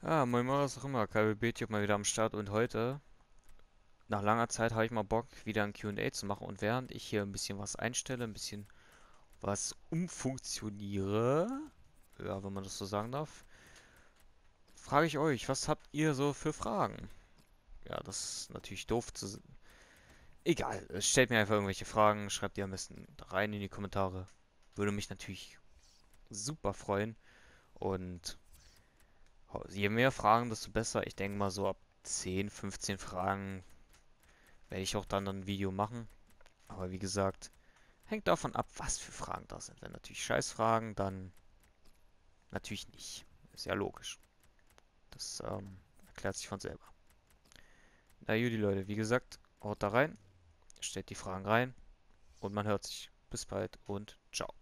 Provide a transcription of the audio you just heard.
Ja, moin moin, was auch immer. KBB-Tube mal wieder am Start und heute, nach langer Zeit, habe ich mal Bock, wieder ein Q&A zu machen. Und während ich hier ein bisschen was einstelle, ein bisschen was umfunktioniere, ja, wenn man das so sagen darf, frage ich euch, was habt ihr so für Fragen? Ja, das ist natürlich doof zu... Egal, stellt mir einfach irgendwelche Fragen, schreibt die am besten rein in die Kommentare. Würde mich natürlich super freuen. Und Je mehr Fragen, desto besser. Ich denke mal so ab 10, 15 Fragen werde ich auch dann ein Video machen. Aber wie gesagt, hängt davon ab, was für Fragen da sind. Wenn natürlich Scheißfragen, dann natürlich nicht. Ist ja logisch. Das ähm, erklärt sich von selber. Na die Leute, wie gesagt, haut da rein, stellt die Fragen rein und man hört sich. Bis bald und ciao.